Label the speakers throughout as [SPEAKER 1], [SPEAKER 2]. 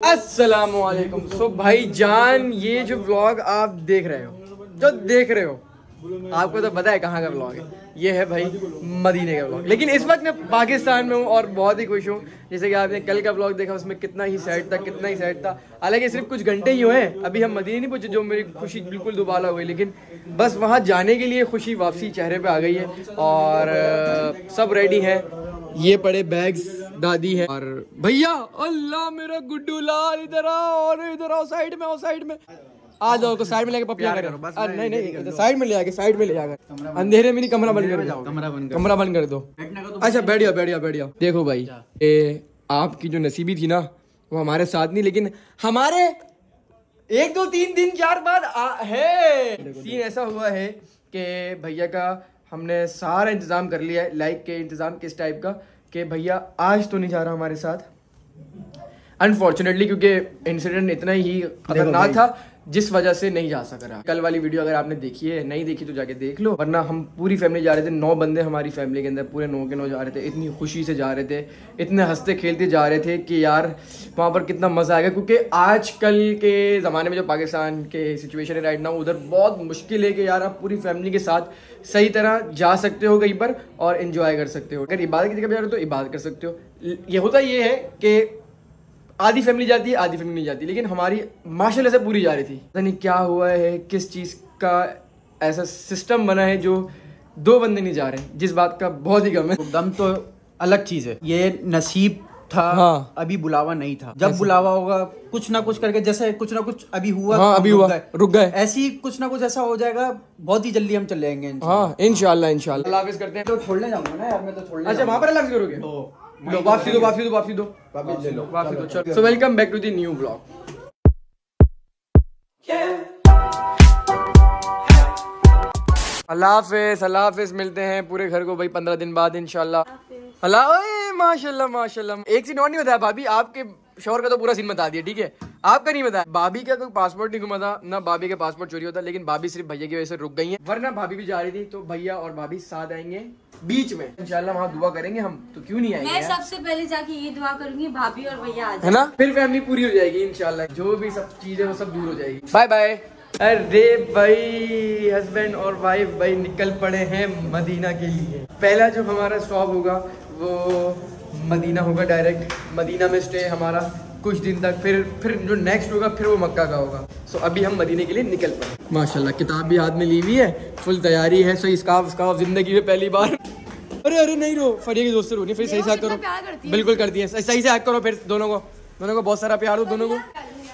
[SPEAKER 1] अस्सलाम वालेकुम सो भाई जान, ये जो व्लॉग आप देख रहे हो, जो देख रहे हो, आपको तो पता है कहाँ का व्लॉग है। ये है भाई मदीने का व्लॉग लेकिन इस वक्त मैं पाकिस्तान में हूँ और बहुत ही खुश हूँ। जैसे कि आपने कल का व्लॉग देखा, उसमें कितना ही सैड था, कितना ही सैड था। हालाँकि सिर्फ़ कुछ घंटे ही हुए हैं। अभी हम मदीने नहीं पहुँचे, जो मेरी खुशी बिल्कुल दुबाला हुई। लेकिन बस वहाँ जाने के लिए खुशी वापसी, चेहरे पर आ गई है और सब रेडी है। ये पड़े बैग्स दादी है। और भैया अल्लाह मेरा गुड्डू लाल इधर आओ और इधर आओ साइड में आओ साइड में। आ जाओ को साइड में लेके पपिया करो अरे नहीं नहीं साइड में ले आके साइड में ले जाकर अंधेरे में नहीं कमरा बंद कर दो।
[SPEAKER 2] कमरा बंद
[SPEAKER 1] कर। दो। अच्छा बैठ जाओ बैठ जाओ बैठ जाओ देखो भाई ये आपकी जो नसीबी थी ना वो हमारे साथ नहीं लेकिन हमारे एक दो तीन दिन चार बाद है। सीन ऐसा हुआ है कि भैया का हमने सारा इंतज़ाम कर लिया है लाइक के इंतज़ाम किस टाइप का। कि भैया आज तो नहीं जा रहा हमारे साथ। अनफॉर्चुनेटली क्योंकि इंसिडेंट इतना ही खतरनाक था। जिस वजह से नहीं जा सक रहा। कल वाली वीडियो अगर आपने देखी है, नहीं देखी तो जाके देख लो, वरना हम पूरी फैमिली जा रहे थे, नौ बंदे हमारी फैमिली के अंदर पूरे नौ के नौ जा रहे थे, इतनी खुशी से जा रहे थे, इतने हँसते खेलते जा रहे थे कि यार, वहाँ पर कितना मज़ा आएगा क्योंकि आजकल के ज़माने में जो पाकिस्तान के सिचुएशन है राइट नाउ उधर बहुत मुश्किल है कि यार आप पूरी फैमिली के साथ सही तरह जा सकते हो कहीं पर और इन्जॉय कर सकते हो। अगर इबादत की जगह पे जा रहे हो तो इबादत कर सकते हो। ये होता ये है कि आधी फैमिली जाती है आधी फैमिली नहीं जाती। लेकिन हमारी माशाल्लाह से पूरी जा रही थी। पता नहीं क्या हुआ है किस चीज़ का ऐसा सिस्टम बना है जो दो बंदे नहीं जा रहे जिस बात का बहुत ही गम है।
[SPEAKER 2] गम तो अलग चीज़ है। ये नसीब था
[SPEAKER 1] हाँ।
[SPEAKER 2] अभी बुलावा नहीं था। जब बुलावा होगा कुछ ना कुछ करके जैसे कुछ ना कुछ अभी हुआ
[SPEAKER 1] हाँ, अभी हुआ, रुक गए।
[SPEAKER 2] ऐसे कुछ ना कुछ ऐसा हो जाएगा बहुत ही जल्दी हम चले जाएँगे।
[SPEAKER 1] हाँ इनशाला इनशाला करते हैं।
[SPEAKER 2] तो छोड़ने जाऊँगा ना यार मैं तो छोड़ने
[SPEAKER 1] अच्छा वहाँ पर अल्लाह करोगे?
[SPEAKER 2] तो
[SPEAKER 1] लो वापसी दो वापसी दो वापसी दो।
[SPEAKER 2] वापस ले लो
[SPEAKER 1] वापसी दो चलो। So welcome back to the new blog अल्लाह हाफिज अल्लाह हाफिज मिलते हैं पूरे घर को भाई पंद्रह दिन बाद इनशाला अल्लाह ओए माशाल्लाह माशाल्लाह। एक चीज़ और नहीं बताया भाभी आपके शोर का तो पूरा सीन बता दिया ठीक है? आपका नहीं बताया भाभी का कोई पासपोर्ट नहीं घुमा था ना भाभी का पासपोर्ट चोरी होता लेकिन भाभी सिर्फ़ भैया की वजह से रुक गई है वरना भाभी भी जा रही थी तो भैया और भाभी साथ आएँगे बीच में। इंशाल्लाह वहाँ दुआ करेंगे हम तो क्यों नहीं आएँगे
[SPEAKER 3] मैं सबसे पहले जाके ये दुआ करूँगी भाभी और भैया
[SPEAKER 1] है ना? फिर फैमिली पूरी हो जाएगी इंशाल्लाह। जो भी सब चीज़ें वो सब दूर हो जाएगी। बाय बाय अरे भाई हस्बैंड और वाइफ भाई निकल पड़े हैं मदीना के लिए। पहला जो हमारा स्टॉप होगा वो मदीना होगा डायरेक्ट मदीना में स्टे हमारा कुछ दिन तक। फिर फिर जो नेक्स्ट होगा फिर वो मक्का का होगा। सो अभी हम मदीने के लिए निकल पाए माशाल्लाह किताब भी हाथ में ली हुई है। फुल तैयारी है। सही स्काफ स्काफ ज़िंदगी में पहली बार। अरे अरे नहीं रो। फरिया की दोस्त रो नहीं फिर सही से हक करो। बिल्कुल कर दिए सही से हक करो फिर दोनों को। दोनों को बहुत सारा प्यार हो दोनों को।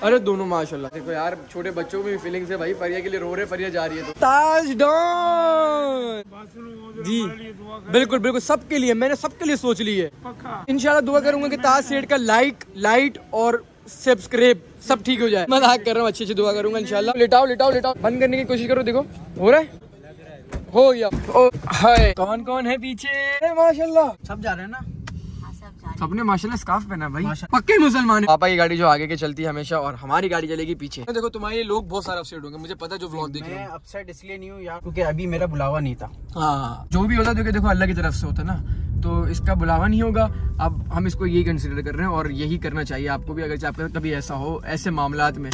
[SPEAKER 1] अरे दोनों माशाल्लाह। देखो यार छोटे बच्चों में भी फीलिंग्स है भाई। फरिया के लिए रो रहे फरिया जा रही है तो। ताज जी बिल्कुल बिल्कुल सबके लिए मैंने सबके लिए सोच ली है। इंशाल्लाह दुआ करूँगा कि ताज सेठ का लाइक लाइट और सब्सक्राइब सब ठीक हो जाए। मज़ाक कर रहा हूँ अच्छी अच्छी दुआ करूँगा इंशाल्लाह। लिटाओ लिटाओ लिटाओ। बंद करने की कोशिश करो देखो। हो रहा है? हो गया। ओ हाय। कौन कौन है पीछे? अरे माशाल्लाह।
[SPEAKER 2] सब जा रहे हैं ना?
[SPEAKER 1] सबने माशाल्लाह स्कार्फ पहना भाई। पक्के मुसलमान है। पापा की गाड़ी जो आगे के चलती है हमेशा और हमारी गाड़ी चलेगी पीछे। देखो तुम्हारे लोग बहुत सारे अपसेट होंगे मुझे पता जो व्लॉग देख रहे
[SPEAKER 2] मैं अपसेट इसलिए नहीं हूँ यार क्योंकि अभी मेरा बुलावा नहीं था।
[SPEAKER 1] हाँ। जो भी होता देखो अल्लाह की तरफ़ से होता ना। तो इसका बुलावा नहीं होगा। अब हम इसको यही कंसिडर कर रहे हैं और यही करना चाहिए आपको भी अगर आपका कभी ऐसा हो ऐसे मामला में।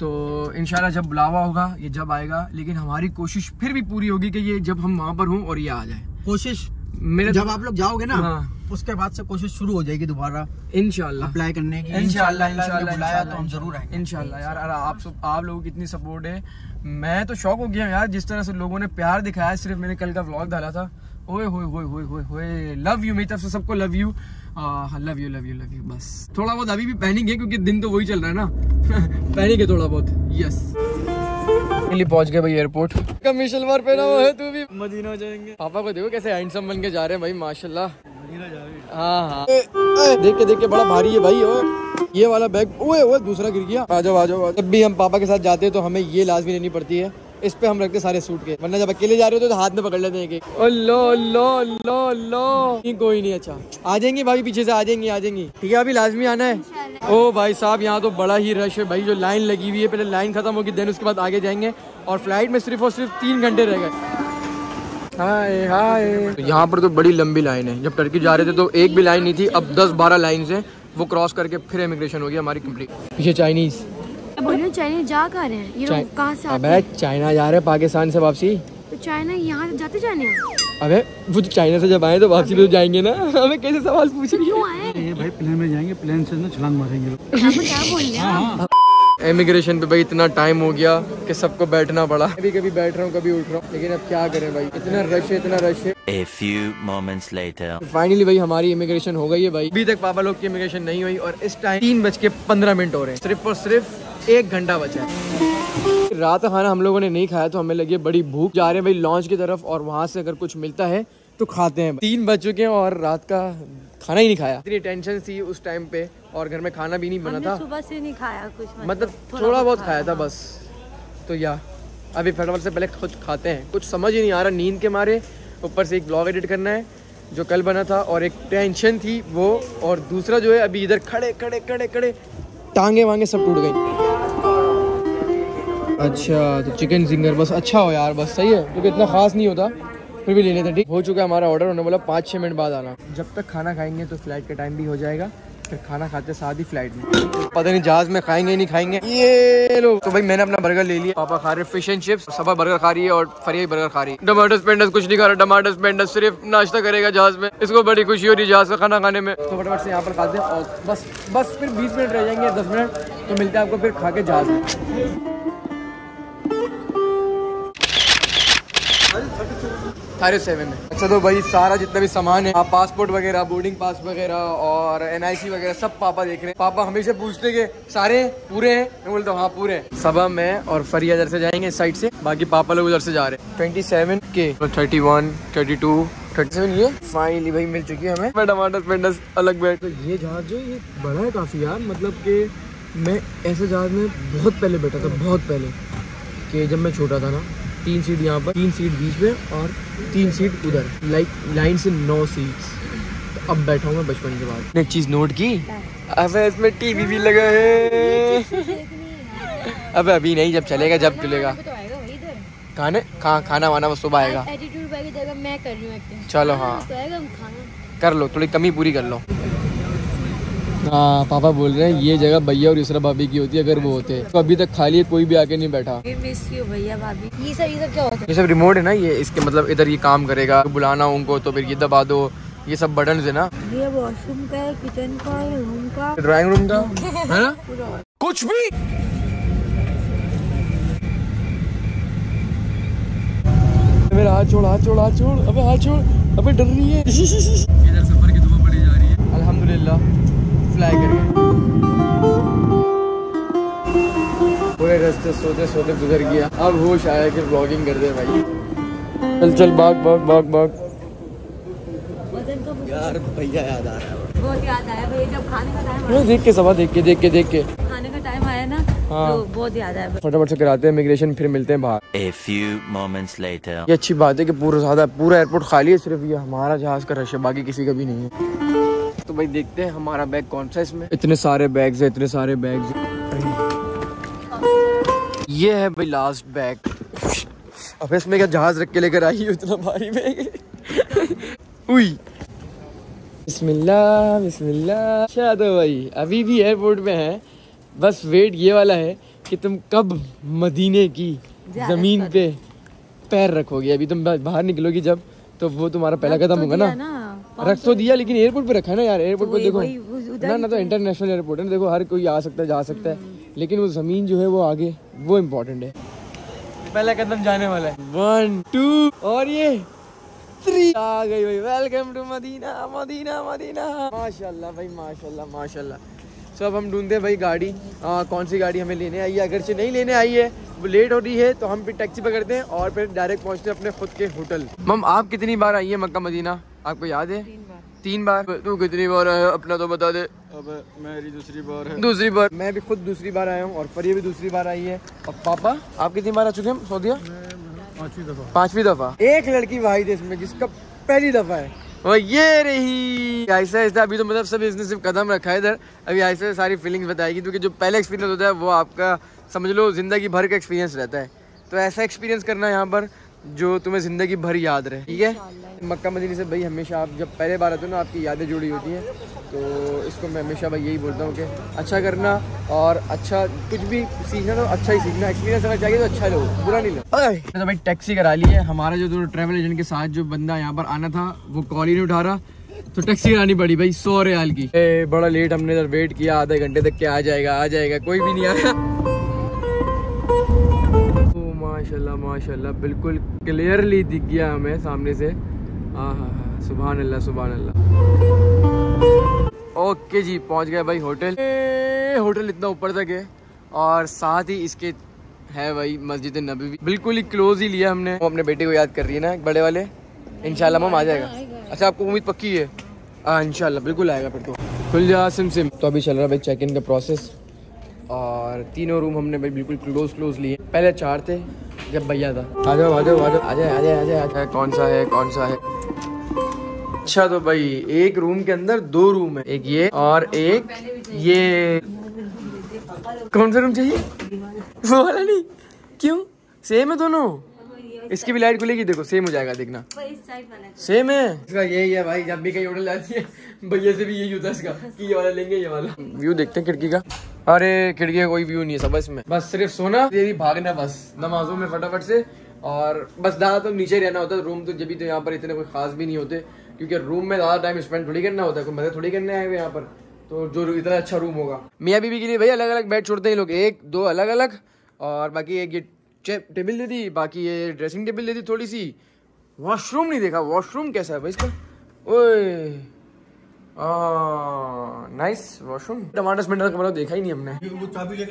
[SPEAKER 1] तो इंशाल्लाह जब बुलावा होगा ये जब आएगा लेकिन हमारी कोशिश फिर भी पूरी होगी कि ये जब हम वहाँ पर हों और ये आ जाए।
[SPEAKER 2] कोशिश
[SPEAKER 1] मेरे
[SPEAKER 2] जब आप लोग जाओगे ना
[SPEAKER 1] हाँ।
[SPEAKER 2] उसके बाद से कोशिश शुरू हो जाएगी दोबारा
[SPEAKER 1] इंशाल्लाह
[SPEAKER 2] अप्लाई करने की। अल्लाह बुलाया तो हम ज़रूर आएँगे।
[SPEAKER 1] इंशाल्लाह यार अरे आप सब आप लोगों की इतनी सपोर्ट है। मैं तो शौक हो गया यार जिस तरह से लोगों ने प्यार दिखाया सिर्फ़ मैंने कल का व्लॉग डाला था। ओए होए होए होए होए होए। लव यू मेरी तरफ़ से सबको love you love you love you love you बस। थोड़ा बहुत अभी भी पहनेंगे है क्योंकि दिन तो वही चल रहा है ना। पहनेंगे थोड़ा बहुत। यस लिए पहुँच गए भाई एयरपोर्ट कमी शलवार पहना हुआ है तू भी।
[SPEAKER 2] मदीना जाएँगे।
[SPEAKER 1] पापा को देखो कैसे हैंडसम बन के जा रहे हैं भाई माशाल्लाह। हाँ। हाँ देख के देख के बड़ा भारी है भाई ओ ये वाला बैग ओए ओए दूसरा गिर गया आ जाओ आ जाओ आ जाओ। जब भी हम पापा के साथ जाते हैं तो हमें ये लाजमी लेनी पड़ती है। इस पे हम रखते सारे सूट के। वरना जब अकेले जा रहे होते तो हाथ में पकड़ लेते हैं अल्लाह अल्लाह अल्लाह नहीं, कोई नहीं अच्छा। आ जाएँगी भाभी पीछे से आ जाएँगी आ जाएँगी। ठीक है अभी लाजमी आना है। ओ भाई साहब यहाँ तो बड़ा ही रश है भाई जो लाइन लगी हुई है। पहले लाइन खत्म होगी देन उसके बाद आगे जाएँगे। और फ़्लाइट में सिर्फ़ और सिर्फ़ तीन घंटे रह गए। हाय हाय। तो यहाँ पर तो बड़ी लंबी लाइन है। जब टर्की जा रहे थे तो एक भी लाइन नहीं थी। अब दस बारह लाइन है। वो क्रॉस करके फिर इमिग्रेशन हो होगी हमारी कंप्लीट पीछे चाइनीज़
[SPEAKER 4] बोलिए चाइनीज़ जा कहाँ रहे हैं? ये लोग कहाँ से
[SPEAKER 1] अबे चाइना जा रहे हैं पाकिस्तान से वापसी।
[SPEAKER 4] तो चाइना यहाँ से जाते चाइना
[SPEAKER 1] अबे वो तो चाइना से जब आए तो वापसी तो जाएँगे ना। हमें कैसे सवाल पूछ रही
[SPEAKER 4] क्यों आए?
[SPEAKER 2] ये भाई प्लेन में जाएँगे प्लेन से ना छलांग मारेंगे लोग।
[SPEAKER 4] क्या बोल रहे हैं? आप?
[SPEAKER 1] इमिग्रेशन पे भाई इतना टाइम हो गया कि सबको बैठना पड़ा। कभी कभी बैठ रहा हूँ कभी उठ रहा हूँ लेकिन अब क्या करें भाई? इतना रश है इतना रश है।
[SPEAKER 5] A few moments later.
[SPEAKER 1] Finally भाई हमारी इमिग्रेशन हो गई है भाई। अभी तक पापा लोग की इमिग्रेशन नहीं हुई और इस टाइम तीन बज के पंद्रह मिनट हो रहे हैं। सिर्फ़ और सिर्फ़ एक घंटा बचा है। रात का खाना हम लोगों ने नहीं खाया तो हमें लगी बड़ी भूख। जा रहे हैं भाई लॉन्च की तरफ़ और वहाँ से अगर कुछ मिलता है तो खाते हैं। तीन बज चुके हैं और रात का खाना ही नहीं खाया। इतनी टेंशन थी उस टाइम पे और घर में खाना भी नहीं बना था।
[SPEAKER 3] सुबह से नहीं खाया कुछ
[SPEAKER 1] मतलब थोड़ा बहुत खाया था बस। तो या अभी फटाफट से पहले कुछ खाते हैं। कुछ समझ ही नहीं आ रहा नींद के मारे ऊपर से एक ब्लॉग एडिट करना है जो कल बना था और एक टेंशन थी वो और दूसरा जो है अभी इधर खड़े खड़े खड़े खड़े। टांगे वांगे सब टूट गई। अच्छा तो चिकन जिंगर बस अच्छा हो यार, बस सही है। क्योंकि इतना खास नहीं होता, फिर भी ले लेते ठीक? हो चुका है हमारा ऑर्डर उन्होंने बोला पाँच छः मिनट बाद आना। जब तक खाना खाएँगे तो फ़्लाइट का टाइम भी हो जाएगा, फिर खाना खाते साथ ही फ़्लाइट में। पता नहीं, जहाज़ में खाएँगे नहीं खाएँगे। ये लो। तो भाई, मैंने अपना बर्गर ले लिया। पापा खा रहे fish and chips Saba burger खा रही है और फरिया बर्गर खा रही है। टमाटर स्पेंडस कुछ नहीं खा रहा। टमाटर स्पेंडस सिर्फ़ नाश्ता करेगा जहाज़ में। इसको बड़ी खुशी हो रही है जहाज़ का खाना खाने में। तो फटाफट से यहाँ पर खाते हैं और बस बस फिर बीस मिनट रह जाएँगे, दस मिनट। तो मिलते हैं आपको फिर खा के जहाज़ में। थर्टी सेवन में। अच्छा तो भाई सारा जितना भी सामान है आप पासपोर्ट वगैरह बोर्डिंग पास वगैरह और एनआईसी वगैरह सब पापा देख रहे हैं। पापा हमेशा पूछते कि सारे पूरे हैं? मैं बोलता हूँ हाँ पूरे हैं। सबा मैं और फरिया इधर से जाएँगे इस साइड से बाकी पापा लोग उधर से जा रहे हैं। ट्वेंटी सेवन के। Thirty one thirty two thirty seven ये फाइनली भाई मिल चुकी है हमें। मैं टमाटर पेंडस अलग बैठ तो ये जहाज़ जो ये बड़ा है काफ़ी यार। मतलब कि मैं ऐसे जहाज़ में बहुत पहले बैठा था बहुत पहले कि जब मैं छोटा था ना तीन सीट यहाँ पर तीन सीट बीच में और तीन सीट उधर। लाइक लाइन से नौ सीट्स तो अब बैठा हूँ मैं बचपन के बाद। एक चीज़ नोट की अब इसमें टीवी भी लगा है। अब अभी नहीं जब चलेगा जब चलेगा।
[SPEAKER 4] तो आएगा वही इधर।
[SPEAKER 1] खाने खा खाना वाना वो सुबह आएगा।
[SPEAKER 4] एटीट्यूड की जगह मैं कर रही हूँ
[SPEAKER 1] चलो हाँ।
[SPEAKER 4] तो आएगा हम खाना।
[SPEAKER 1] कर लो थोड़ी कमी पूरी कर लो। हाँ पापा बोल रहे हैं ये जगह भैया और इसरा भाभी की होती है अगर वो होते। तो अभी तक खाली है कोई भी आके नहीं बैठा।
[SPEAKER 3] भैया भाभी।
[SPEAKER 4] ये सब ये सब क्या होता है?
[SPEAKER 1] ये सब रिमोट है ना ये इसके मतलब इधर ये काम करेगा बुलाना उनको तो फिर ये दबा दो ये सब बटन है ना।
[SPEAKER 3] ये वॉशरूम का किचन का रूम का?
[SPEAKER 1] ड्राइंग रूम का है ना? कुछ भी। मेरा हाथ छोड़ हाथ छोड़ हाथ छोड़ अबे हाथ छोड़ अबे डर रही है। इधर सफ़र की दुआ पड़ी जा रही है। अल्हम्दुलिल्लाह। फ्लाई कर। गए पूरे रास्ते सोते सोते गुजर गया। अब होश आया कि ब्लॉगिंग कर दे भाई। चल चल भाग भाग भाग भाग।
[SPEAKER 2] यार भैया याद आ रहा है।
[SPEAKER 3] बहुत याद आया भैया जब खाने का टाइम
[SPEAKER 1] देख के सबा देख के देख के देख के।
[SPEAKER 3] खाने का टाइम आया ना
[SPEAKER 1] हाँ।
[SPEAKER 3] तो बहुत याद आया।
[SPEAKER 1] फटाफट से कराते हैं इमिग्रेशन फिर मिलते हैं बाहर।
[SPEAKER 5] A few moments later.
[SPEAKER 1] ये अच्छी बात है कि पूरा ज़्यादा पूरा एयरपोर्ट खाली है सिर्फ़ ये हमारा जहाज़ का रश है बाकी किसी का भी नहीं है। तो भाई देखते हैं हमारा बैग कौन सा इसमें। इतने सारे बैग्स है इतने सारे बैग्स ये है भाई लास्ट बैग अब इसमें क्या जहाज़ रख के लेकर आई हो इतना भारी बैग? है उई। बिस्मिल्लाह बिस्मिल्लाह। अच्छा तो भाई अभी भी एयरपोर्ट में है। बस वेट ये वाला है कि तुम कब मदीने की ज़मीन पे पैर रखोगे। अभी तुम बाहर निकलोगी जब तो वो तुम्हारा पहला कदम होगा ना। रख तो दिया लेकिन एयरपोर्ट पे रखा है ना यार एयरपोर्ट पे देखो। ना ना तो इंटरनेशनल एयरपोर्ट है ना देखो हर कोई आ सकता है जा सकता है। लेकिन वो ज़मीन जो है वो आगे वो इम्पोर्टेंट है। पहला कदम जाने वाला है। वन टू और ये थ्री आ गई भाई welcome to Medina Medina Medina माशाल्लाह भाई माशाल्लाह माशाल्लाह। सो अब हम ढूंढते हैं भाई गाड़ी। आ, कौन सी गाड़ी हमें लेने आई है? अगर से नहीं लेने आई है वो लेट हो रही है तो हम फिर टैक्सी पकड़ते हैं और फिर डायरेक्ट पहुँचते हैं अपने खुद के होटल मम आप कितनी बार आई है मक्का मदीना? आपको याद है? तीन बार। तू कितनी बार आया? अपना तो बता दे।
[SPEAKER 2] अब मेरी दूसरी बार है।
[SPEAKER 1] दूसरी बार। मैं भी खुद दूसरी बार आया हूँ और फरिया भी दूसरी बार आई है। और पापा आप कितनी बार आ चुके हैं? सऊदिया
[SPEAKER 2] पांचवी दफ़ा।
[SPEAKER 1] पांचवी दफ़ा। एक लड़की वाहिद है इसमें जिसका पहली दफ़ा है। वो ये रही। ऐसा ऐसा अभी तो मतलब सब इसने सिर्फ़ कदम रखा है इधर। अभी ऐसे सारी फीलिंग्स बताएगी क्योंकि जो पहला एक्सपीरियंस होता है वो आपका समझ लो ज़िंदगी भर का एक्सपीरियंस रहता है। तो ऐसा एक्सपीरियंस करना यहाँ पर। जो तुम्हें ज़िंदगी भर याद रहे ठीक है? मक्का मदीने से भाई हमेशा आप जब पहले बार आते हो ना आपकी यादें जुड़ी होती हैं। तो इसको मैं हमेशा भाई यही बोलता हूँ कि अच्छा करना और अच्छा कुछ भी सीखना तो अच्छा ही सीखना। एक्सपीरियंस अगर चाहिए तो अच्छा लो बुरा नहीं लो तो भाई टैक्सी करा ली है। हमारा जो ट्रैवल एजेंट के साथ जो बंदा यहाँ पर आना था वो कॉल ही नहीं उठा रहा। तो टैक्सी करानी पड़ी भाई सौ रियाल की। ए, बड़ा लेट हमने इधर वेट किया आधे घंटे तक के आ जाएगा आ जाएगा कोई भी नहीं आया। माशाल्लाह माशाल्लाह, बिल्कुल क्लियरली दिख गया हमें सामने से। हाँ हाँ हाँ सुबहान अल्लाह सुबहान अल्लाह ओके जी, पहुँच गए भाई होटल। होटल इतना ऊपर तक है और साथ ही इसके है भाई मस्जिद नबी। बिल्कुल ही क्लोज ही लिया हमने। वो अपने बेटे को याद कर रही है ना, बड़े वाले? इनशाला मम आ जाएगा। अच्छा आपको उम्मीद पक्की है? हाँ इंशाल्लाह, बिल्कुल आएगा फिर तो। खुल जा, सिम सिम। तो अभी चल रहा भाई चेक इन का प्रोसेस और तीनों रूम हमने भाई बिल्कुल क्लोज क्लोज लिए। पहले चार थे जब भैया था। आ जाओ आ जाओ आ जाओ। आ जाए आ जाए आ जाए। आ जाए कौन सा है कौन सा है? अच्छा तो भाई एक रूम के अंदर दो रूम है। एक ये और एक ये। कौन सा रूम चाहिए? वो वाला नहीं। क्यों? सेम है दोनों? इसकी भी लाइट खुलेगी देखो सेम हो जाएगा देखना। सेम है? इसका यही है भाई जब भी कहीं होटल जाती है भैया से भी यही होता है इसका कि ये वाला लेंगे ये वाला। व्यू देखते हैं खिड़की का। अरे खिड़की का कोई व्यू नहीं है सब इसमें बस सिर्फ़ सोना। तेरी भागना बस नमाजों में फटाफट से। और बस ज़्यादा तो नीचे रहना होता है रूम तो जब भी तो यहाँ पर इतने कोई खास भी नहीं होते क्योंकि रूम में ज़्यादा टाइम स्पेंड थोड़ी करना होता है कोई मदद थोड़ी करने आए हुए यहाँ पर। तो जो इतना अच्छा रूम होगा। मियाँ बीबी के लिए भाई अलग अलग बेड छोड़ते हैं लोग एक दो अलग अलग और बाकी एक ये टेबल दे दी बाकी ये ड्रेसिंग टेबल दे दी थोड़ी सी। वॉशरूम नहीं देखा वॉशरूम कैसा है भाई इसका? ओए। नाइस वॉशरूम टमाटर स्पेंडर का कमरा देखा ही नहीं हमने।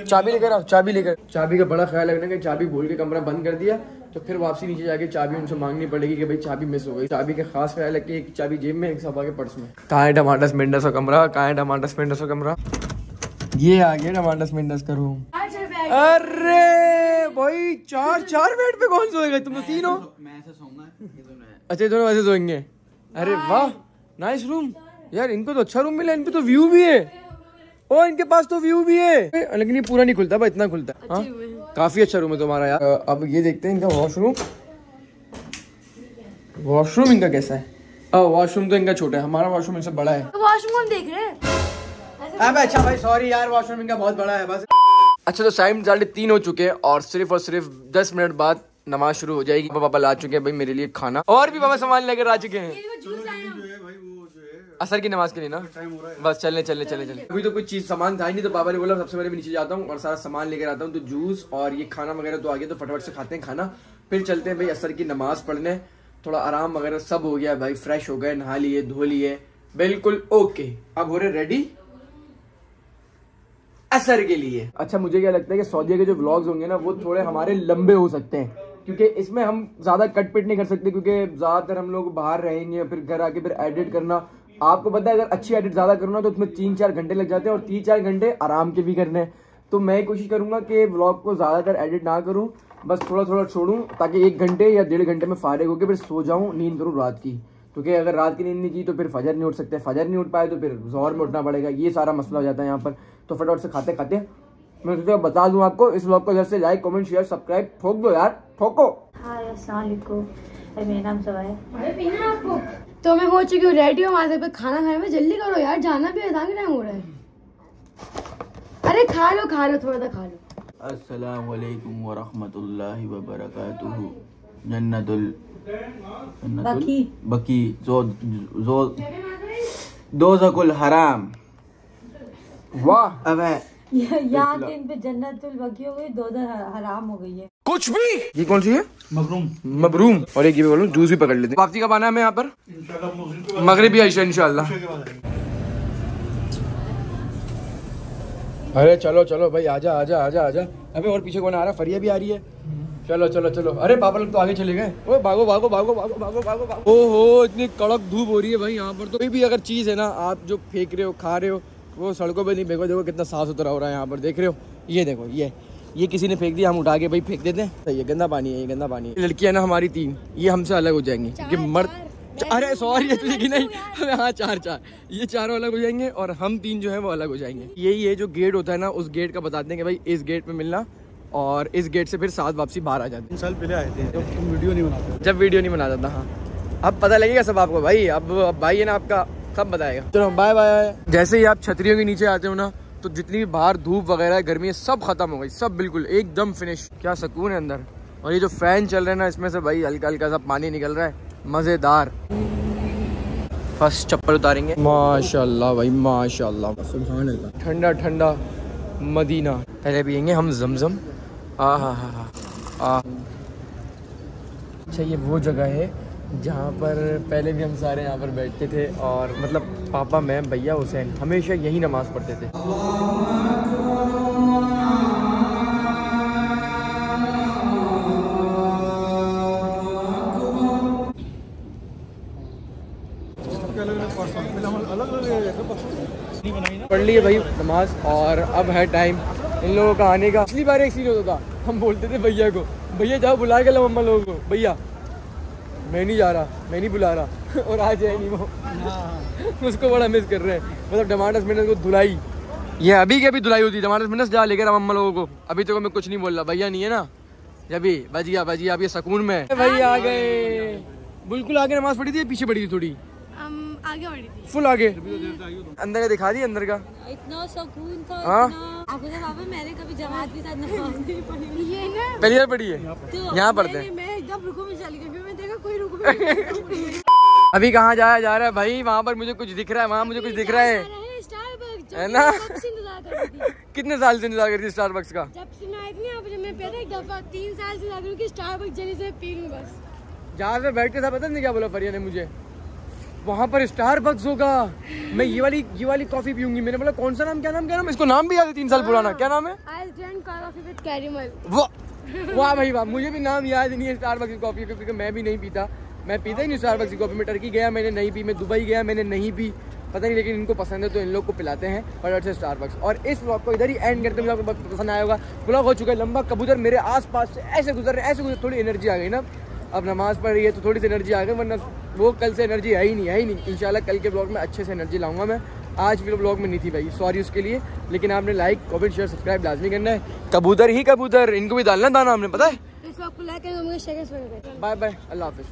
[SPEAKER 1] चाबी लेकर आओ चाबी लेकर। चाबी का बड़ा ख्याल रखना कि चाबी भूल के कमरा बंद कर दिया तो फिर वापसी नीचे जाके चाबी उनसे मांगनी पड़ेगी कि भाई चाबी मिस हो गई। चाबी का खास ख्याल है एक चाबी जेब में एक सब आगे पर्स में। कहाँ है टमाटर स्पेंडर का कमरा? कहाँ है टमाटर स्पेंडर का कमरा? ये आ गया टमाटर स्पेंडर का रूम अरे भाई चार चार बेड पे कौन सोएगा? तुम तो तीन
[SPEAKER 2] मैं ऐसे सोऊँगा ये दोनों
[SPEAKER 1] अच्छा दोनों वैसे सोएँगे। अरे वाह नाइस रूम यार इनको तो अच्छा रूम मिला इन पे तो व्यू भी है। ओ इनके पास तो व्यू भी है। लेकिन ये पूरा नहीं खुलता भाई इतना खुलता है। हाँ? काफ़ी अच्छा रूम है तुम्हारा यार। अब ये देखते हैं इनका वॉशरूम वॉशरूम इनका कैसा है? वॉशरूम तो इनका छोटा है हमारा वॉशरूम इनसे बड़ा है।
[SPEAKER 3] वॉशरूम देख रहे हैं।
[SPEAKER 2] अच्छा भाई सॉरी यार वॉशरूम इनका बहुत बड़ा है बस।
[SPEAKER 1] अच्छा तो टाइम साढ़े तीन हो चुके हैं और सिर्फ़ और सिर्फ़ दस मिनट बाद नमाज़ शुरू हो जाएगी। पापा ला चुके हैं भाई मेरे लिए खाना। और भी पापा सामान लेकर आ चुके हैं। असर की नमाज़ के लिए ना? बस चलने चलने चलने चलने। अभी तो कुछ चीज़ सामान था ही नहीं तो बाबा ने बोला सबसे पहले मैं नीचे जाता हूँ और सारा सामान लेकर आता हूँ तो जूस और ये खाना वगैरह तो आ गया तो फटाफट से खाते हैं खाना। फिर चलते हैं भाई असर की नमाज़ पढ़ने। थोड़ा आराम वगैरह सब हो गया भाई फ्रेश हो गए नहा लिए धो लिए। बिल्कुल ओके अब हो रहे रेडी असर के लिए। अच्छा मुझे क्या लगता है कि सऊदीया के जो व्लॉग्स होंगे ना वो थोड़े हमारे लंबे हो सकते हैं। क्योंकि इसमें हम ज़्यादा कट पिट नहीं कर सकते क्योंकि ज़्यादातर हम लोग बाहर रहेंगे फिर घर आके फिर एडिट करना आपको पता है अगर अच्छी एडिट ज़्यादा करो ना तो उसमें तीन चार घंटे लग जाते हैं और तीन चार घंटे आराम के भी करने हैं। तो मैं कोशिश करूँगा कि व्लॉग को ज़्यादातर एडिट ना करूँ बस थोड़ा थोड़ा छोड़ूं ताकि एक घंटे या डेढ़ घंटे में फारिग होकर फिर सो जाऊँ नींद करूँ रात की। क्योंकि अगर रात की नींद नहीं की तो फिर फजर नहीं उठ सकते। फजर नहीं उठ पाए तो फिर जोहर में उठना पड़ेगा। ये सारा मसला हो जाता है यहाँ पर। तो फटाफट से खाते खाते। मैं सोचा बता दूँ आपको इस ब्लॉग को जैसे लाइक कमेंट शेयर सब्सक्राइब ठोक दो यार ठोको।
[SPEAKER 3] हाय अस्सलाम वालेकुम। अरे मेरा नाम सवा है।
[SPEAKER 4] तो मैं हो चुकी हूँ रेडी हूँ वहाँ पे खाना खाने में जल्दी करो यार जाना भी है टाइम हो रहा है। अरे खा लो खा लो थोड़ा सा खा लो।
[SPEAKER 2] अस्सलाम वालेकुम व रहमतुल्लाहि व बरकातुहू जन्नतुल जन्नतुल
[SPEAKER 3] बकी।
[SPEAKER 2] बकी जो जो दोज़कुल हराम।
[SPEAKER 1] वाह।
[SPEAKER 2] अबे
[SPEAKER 3] यहाँ के इन पे जन्नतुल बकी हो गई दो दो हराम हो गई है।
[SPEAKER 1] कुछ भी! ये कौन सी है?
[SPEAKER 2] मखरूम
[SPEAKER 1] मबरूम और एक ये भी बोलो जूस भी पकड़ लेते वापसी कब आना है हमें यहाँ पर। मगरबी आयशा इंशाल्लाह। अरे चलो चलो भाई आजा आजा आजा आजा। अबे और पीछे कौन आ रहा है? फरिया भी आ रही है। चलो चलो चलो। अरे पापा लोग तो आगे चले गए। ओए भागो भागो भागो भागो भागो भागो भागो। ओहो इतनी कड़क धूप हो रही है भाई यहाँ पर तो कोई भी अगर चीज़ है ना आप जो फेंक रहे हो खा रहे हो वो सड़कों पे नहीं फेंको देखो कितना साफ़ सुथरा हो रहा है यहाँ पर देख रहे हो? ये देखो ये ये किसी ने फेंक दिया हम उठा के भाई फेंक देते हैं। सही है गंदा पानी है ये गंदा पानी है। लड़कियाँ ना हमारी तीन ये हमसे अलग हो जाएँगी क्योंकि मर्द अरे सॉरी ये तुझे कि नहीं हाँ चार चार ये चारों अलग हो जाएँगे और हम तीन जो है वो अलग हो जाएँगे। यही है जो गेट होता है ना उस गेट का बताते हैं कि भाई इस गेट पे मिलना और इस गेट से फिर साथ वापसी बाहर आ जाते
[SPEAKER 2] तीन साल पहले आए थे जब तुम वीडियो नहीं बनाते
[SPEAKER 1] जब वीडियो नहीं बनाता था हाँ। अब पता लगेगा सब आपको भाई अब भाई है ना आपका सब बताएगा। चलो बाय बाय जैसे ही आप छतरियों के नीचे आते हो ना तो जितनी भी बाहर धूप वगैरह है गर्मी है सब खत्म हो गई सब बिल्कुल एकदम फिनिश क्या सुकून है अंदर। और ये जो फ़ैन चल रहे हैं ना इसमें से भाई हल्का हल्का सा पानी निकल रहा है। मज़ेदार। फ़र्स्ट चप्पल उतारेंगे। माशाल्लाह भाई माशाल्लाह। सुभान अल्लाह ठंडा ठंडा मदीना। पहले पियेंगे हम जमजम। आ हा हा हा अच्छा ये वो जगह है जहाँ पर पहले भी हम सारे यहाँ पर बैठते थे और मतलब पापा, मैं, भैया, हुसैन हमेशा यही नमाज़ पढ़ते थे। पढ़ लिए भाई नमाज़ और अब है टाइम इन लोगों का आने का। पिछली बार एक सीन होता था, हम बोलते थे भैया को, भैया जाओ बुला के लो मम्मा लोगों को। भैया मैं नहीं जा रहा मैं नहीं बुला रहा। और आज है नहीं वो। उसको बड़ा मिस कर रहे हैं। मतलब टमाटर मिनट को धुलाई। ये अभी की अभी धुलाई होती है। टमाटर मिनट जा लेकर अम्मा लोगों को। अभी तो मैं कुछ नहीं बोल रहा। भैया नहीं है ना? अभी बच गया अभी गया सुकून में। भैया आ गए। बिल्कुल आगे नमाज़ पढ़ी थी पीछे पड़ी थी थोड़ी?
[SPEAKER 4] हम आगे बढ़ी थी।
[SPEAKER 1] फुल आगे। अंदर का दिखा दी अंदर का?
[SPEAKER 3] इतना सुकून था
[SPEAKER 1] हाँ?
[SPEAKER 3] आपको तो पापा मैंने कभी जमात के साथ नमाज़ नहीं पढ़ी
[SPEAKER 4] ये ना
[SPEAKER 1] पहली बार पढ़ी है?
[SPEAKER 3] तो
[SPEAKER 1] यहाँ पढ़ते हैं।
[SPEAKER 4] मैं एकदम रुको में चली गई फिर मैं देखा कोई रुको।
[SPEAKER 1] अभी कहाँ जाया जा रहा है भाई? वहाँ पर मुझे कुछ दिख रहा है वहाँ मुझे कुछ दिख रहा है। है ना? कितने साल से इंतज़ार करती स्टारबक्स का?
[SPEAKER 4] जब से मैं आई थी मैं पैदा एक दफ़ा तीन साल से कि स्टारबक्स जल्दी से पी लूँ बस।
[SPEAKER 1] जहाँ से बैठ के था पता नहीं क्या बोला फरिया ने मुझे। वहाँ पर स्टारबक्स होगा। मैं ये वाली ये वाली कॉफ़ी पीऊँगी। मैंने बोला कौन सा नाम क्या नाम क्या नाम? इसको नाम भी याद है तीन साल पुराना। क्या नाम है?
[SPEAKER 4] कैरेमल
[SPEAKER 1] वाह। वाह भाई वाह। मुझे भी नाम याद नहीं है स्टारबक्स की कॉफ़ी क्योंकि मैं भी नहीं पीता। मैं पीता ही नहीं स्टारबक्स की कॉफ़ी में टर्की गया मैंने नहीं पी। मैं दुबई गया मैंने नहीं पी। पता नहीं लेकिन इनको पसंद है तो इन लोग को पिलाते हैं फटाफट से स्टारबक्स और इस ब्लॉग को इधर ही एंड करते हैं आपको पसंद आया होगा। ब्लॉग हो चुका है लंबा। कबूतर मेरे आसपास से ऐसे गुजर रहे ऐसे गुजर थोड़ी एनर्जी आ गई ना। अब नमाज़ पढ़ रही है तो थोड़ी सी एनर्जी आ गई वरना वो कल से एनर्जी है ही नहीं है ही नहीं। इंशाल्लाह कल के ब्लॉग में अच्छे से एनर्जी लाऊँगा मैं। आज भी ब्लॉग में नहीं थी भाई सॉरी उसके लिए लेकिन आपने लाइक कमेंट शेयर सब्सक्राइब लाजमी करना है। कबूतर ही कबूतर इनको भी डालना दाना हमने पता है? बाय बाय अल्लाह हाफिज़।